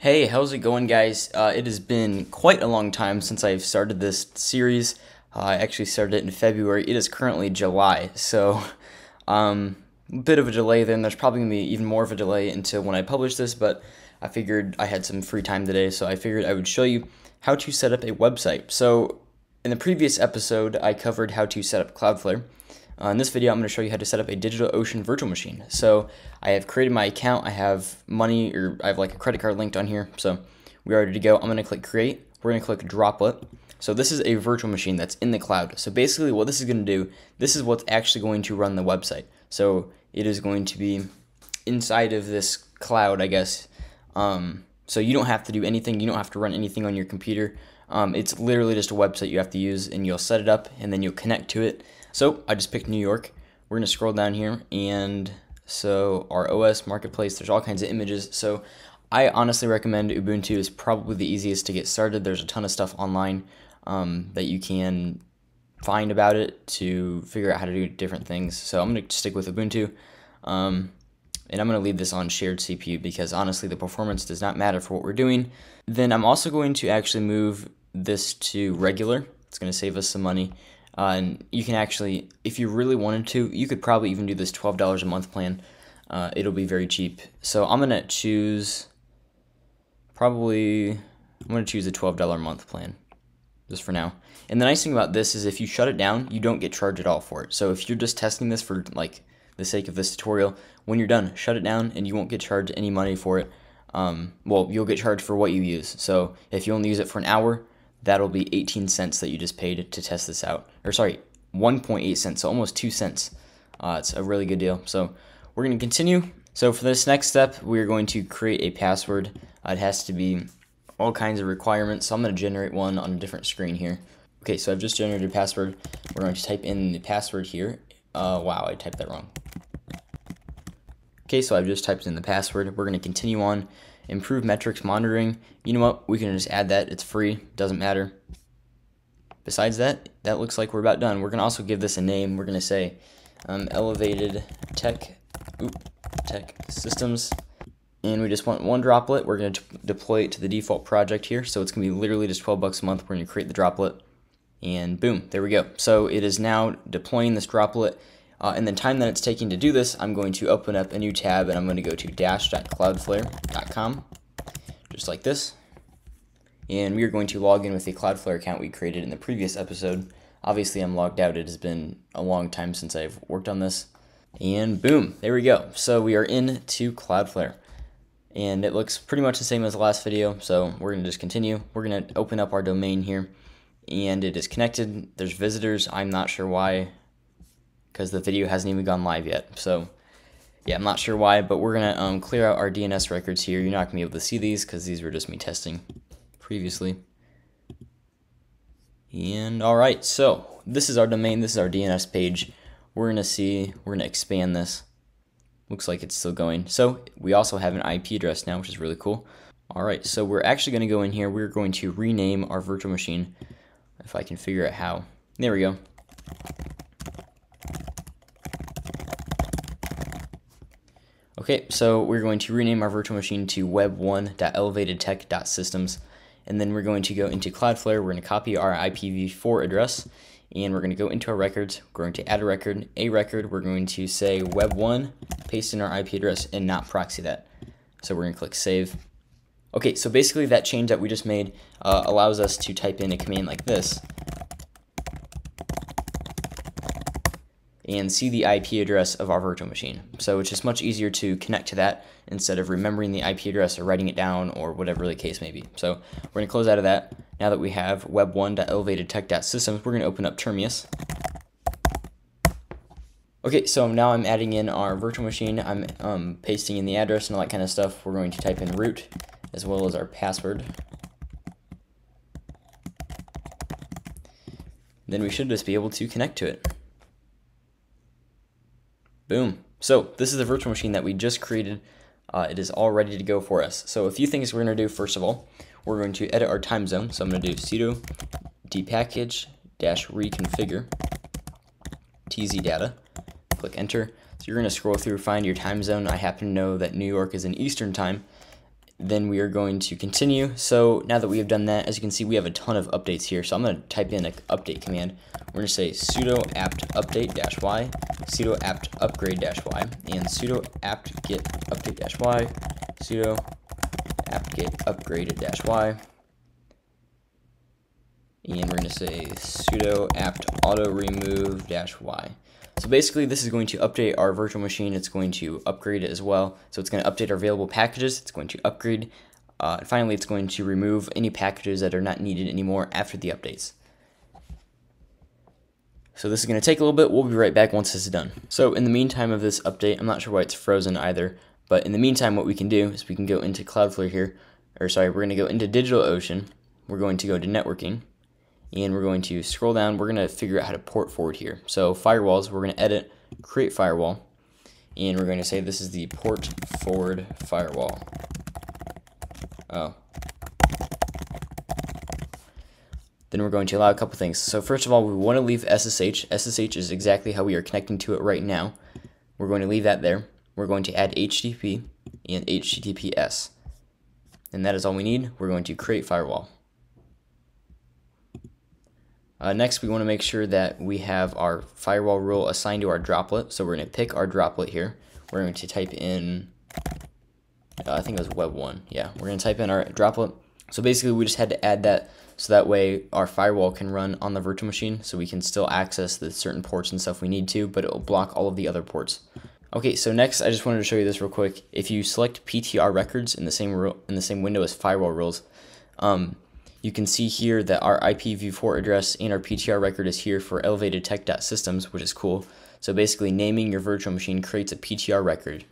Hey, how's it going, guys? Uh, it has been quite a long time since I've started this series. Uh, I actually started it in February. It is currently July, so um, a bit of a delay. Then there's probably gonna be even more of a delay until when I publish this. But I figured I had some free time today, so I figured I would show you how to set up a website. So in the previous episode, I covered how to set up Cloudflare. Uh, in this video, I'm going to show you how to set up a DigitalOcean virtual machine. So I have created my account. I have money, or I have like a credit card linked on here. So we're ready to go. I'm going to click create. We're going to click droplet. So this is a virtual machine that's in the cloud. So basically what this is going to do, this is what's actually going to run the website. So it is going to be inside of this cloud, I guess. Um, so you don't have to do anything. You don't have to run anything on your computer. Um, it's literally just a website you have to use and you'll set it up and then you'll connect to it so I just picked New York. We're going to scroll down here and so our OS marketplace, there's all kinds of images. So I honestly recommend Ubuntu is probably the easiest to get started. There's a ton of stuff online um, that you can find about it to figure out how to do different things. So I'm going to stick with Ubuntu. Um, and I'm going to leave this on shared CPU because honestly the performance does not matter for what we're doing. Then I'm also going to actually move this to regular. It's going to save us some money. Uh, and you can actually, if you really wanted to, you could probably even do this $12 a month plan. Uh, it'll be very cheap. So I'm going to choose probably, I'm going to choose a $12 a month plan just for now. And the nice thing about this is if you shut it down, you don't get charged at all for it. So if you're just testing this for like the sake of this tutorial, when you're done, shut it down and you won't get charged any money for it. Um, well, you'll get charged for what you use. So if you only use it for an hour, that'll be 18 cents that you just paid to test this out. Or sorry, 1.8 cents, so almost 2 cents. Uh, it's a really good deal. So we're going to continue. So for this next step, we're going to create a password. Uh, it has to be all kinds of requirements. So I'm going to generate one on a different screen here. Okay, so I've just generated a password. We're going to type in the password here. Uh, wow, I typed that wrong. Okay, so I've just typed in the password. We're going to continue on improve metrics monitoring. You know what? We can just add that. It's free. Doesn't matter. Besides that, that looks like we're about done. We're going to also give this a name. We're going to say um, elevated tech, oop, tech systems. And we just want one droplet. We're going to deploy it to the default project here. So it's going to be literally just 12 bucks a month. We're going to create the droplet. And boom, there we go. So it is now deploying this droplet uh, and the time that it's taking to do this, I'm going to open up a new tab and I'm going to go to dash.cloudflare.com, just like this. And we are going to log in with the Cloudflare account we created in the previous episode. Obviously, I'm logged out. It has been a long time since I've worked on this. And boom, there we go. So we are in to Cloudflare. And it looks pretty much the same as the last video, so we're going to just continue. We're going to open up our domain here, and it is connected. There's visitors. I'm not sure why because the video hasn't even gone live yet. So yeah, I'm not sure why, but we're gonna um, clear out our DNS records here. You're not gonna be able to see these because these were just me testing previously. And all right, so this is our domain. This is our DNS page. We're gonna see. We're gonna expand this. Looks like it's still going. So we also have an IP address now, which is really cool. All right, so we're actually gonna go in here. We're going to rename our virtual machine. If I can figure out how. There we go. Okay, so we're going to rename our virtual machine to web1.elevatedtech.systems, and then we're going to go into Cloudflare. We're going to copy our IPv4 address, and we're going to go into our records. We're going to add a record, a record. We're going to say web1, paste in our IP address, and not proxy that. So we're going to click save. Okay, so basically that change that we just made uh, allows us to type in a command like this, and see the IP address of our virtual machine. So it's just much easier to connect to that instead of remembering the IP address or writing it down or whatever the case may be. So we're going to close out of that. Now that we have web1.elevatedtech.systems, we're going to open up Termius. Okay, so now I'm adding in our virtual machine. I'm um, pasting in the address and all that kind of stuff. We're going to type in root as well as our password. Then we should just be able to connect to it. Boom. So this is the virtual machine that we just created. Uh, it is all ready to go for us. So a few things we're going to do first of all. We're going to edit our time zone. So I'm going to do sudo dpackage dash reconfigure tz data. Click enter. So you're going to scroll through, find your time zone. I happen to know that New York is in Eastern time. Then we are going to continue. So now that we have done that, as you can see, we have a ton of updates here. So I'm going to type in an update command. We're going to say sudo apt update dash y, sudo apt upgrade dash y, and sudo apt get update dash y, sudo apt get upgraded dash y. And we're going to say sudo apt auto remove dash y. So basically this is going to update our virtual machine. It's going to upgrade it as well. So it's going to update our available packages. It's going to upgrade. Uh, and finally, it's going to remove any packages that are not needed anymore after the updates. So this is going to take a little bit. We'll be right back once this is done. So in the meantime of this update, I'm not sure why it's frozen either. But in the meantime, what we can do is we can go into Cloudflare here. Or sorry, we're going to go into DigitalOcean. We're going to go to networking and we're going to scroll down. We're going to figure out how to port forward here. So firewalls, we're going to edit, create firewall, and we're going to say this is the port forward firewall. Oh. Then we're going to allow a couple things. So first of all, we want to leave SSH. SSH is exactly how we are connecting to it right now. We're going to leave that there. We're going to add HTTP and HTTPS. And that is all we need. We're going to create firewall. Uh, next, we want to make sure that we have our firewall rule assigned to our droplet. So we're going to pick our droplet here. We're going to type in, uh, I think it was web one. Yeah, we're going to type in our droplet. So basically, we just had to add that so that way our firewall can run on the virtual machine so we can still access the certain ports and stuff we need to, but it will block all of the other ports. Okay, so next I just wanted to show you this real quick. If you select PTR records in the same in the same window as firewall rules, um, you can see here that our IPv4 address and our PTR record is here for elevated tech.systems, which is cool. So basically naming your virtual machine creates a PTR record.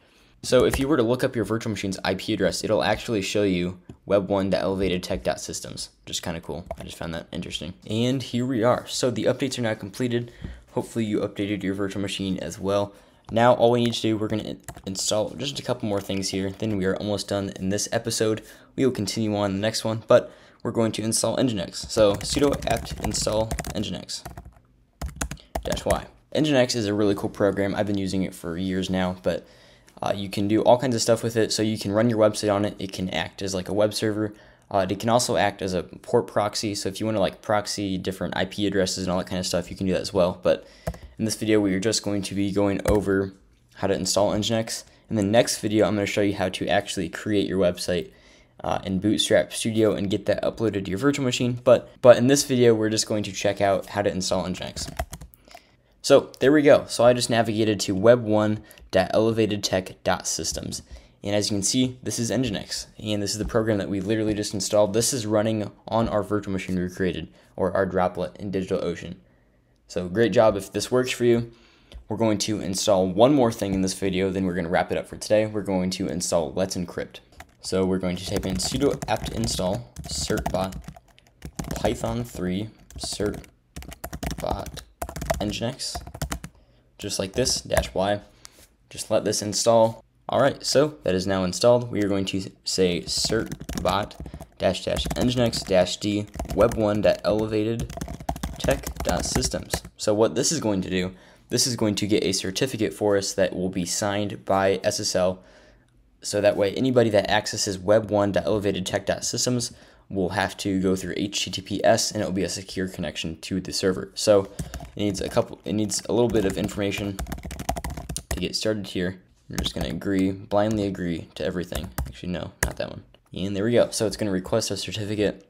So if you were to look up your virtual machine's IP address, it'll actually show you web1 elevated tech.systems, which is kind of cool. I just found that interesting. And here we are. So the updates are now completed. Hopefully you updated your virtual machine as well. Now all we need to do, we're going to install just a couple more things here. Then we are almost done in this episode. We will continue on the next one. But we're going to install Nginx. So sudo apt install Nginx dash y. Nginx is a really cool program. I've been using it for years now, but uh, you can do all kinds of stuff with it. So you can run your website on it. It can act as like a web server. Uh, it can also act as a port proxy. So if you want to like proxy different IP addresses and all that kind of stuff, you can do that as well. But in this video, we are just going to be going over how to install Nginx. In the next video, I'm going to show you how to actually create your website uh, in Bootstrap Studio and get that uploaded to your virtual machine. But, but in this video, we're just going to check out how to install Nginx. So there we go. So I just navigated to web1.elevatedtech.systems. And as you can see, this is Nginx. And this is the program that we literally just installed. This is running on our virtual machine we created, or our droplet in DigitalOcean. So great job if this works for you. We're going to install one more thing in this video, then we're going to wrap it up for today. We're going to install Let's Encrypt. So we're going to type in sudo apt install certbot python 3 certbot nginx just like this dash y. Just let this install. All right so that is now installed. We are going to say certbot dash dash nginx dash d web1 elevated tech systems. So what this is going to do this is going to get a certificate for us that will be signed by ssl so that way anybody that accesses web1.elevatedtech.systems will have to go through HTTPS and it will be a secure connection to the server. So it needs a couple it needs a little bit of information to get started here. We're just gonna agree, blindly agree to everything. Actually no, not that one. And there we go. So it's gonna request a certificate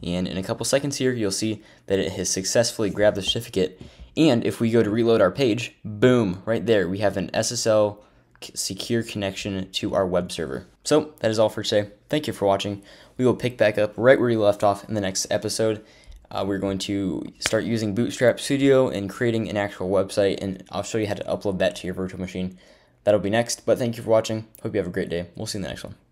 and in a couple seconds here you'll see that it has successfully grabbed the certificate and if we go to reload our page, boom, right there we have an SSL secure connection to our web server. So that is all for today. Thank you for watching. We will pick back up right where we left off in the next episode. Uh, we're going to start using Bootstrap Studio and creating an actual website, and I'll show you how to upload that to your virtual machine. That'll be next, but thank you for watching. Hope you have a great day. We'll see you in the next one.